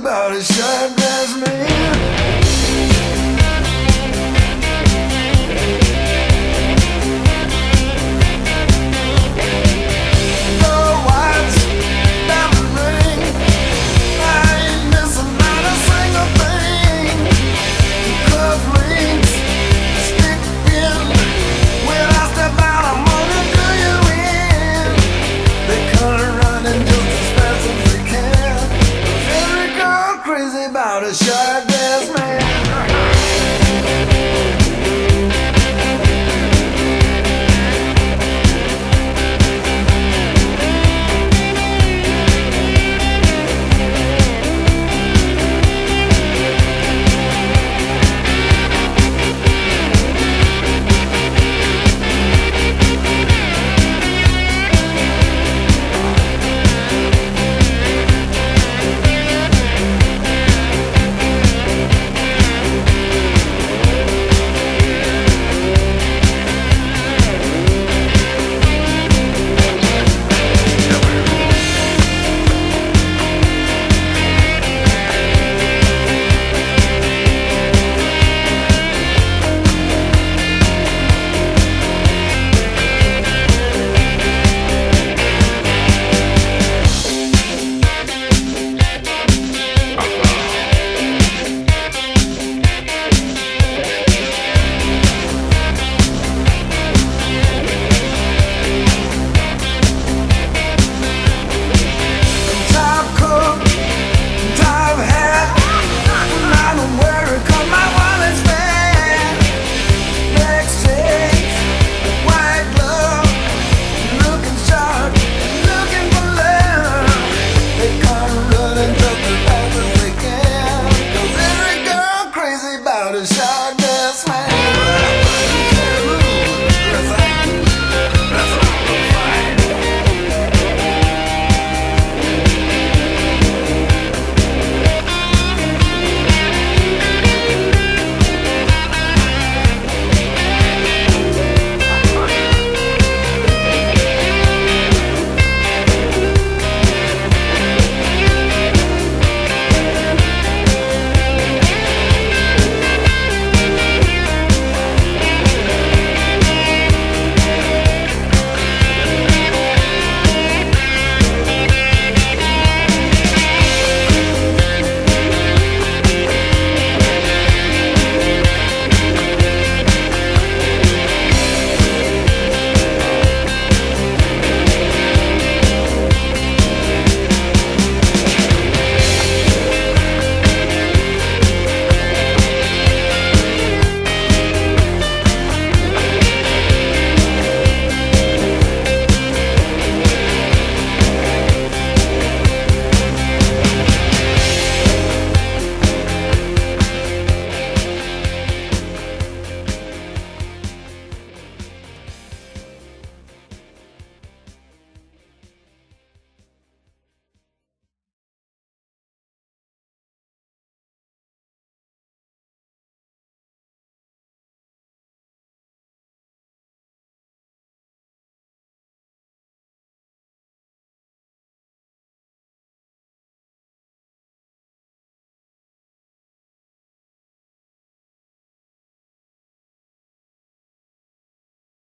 about a shine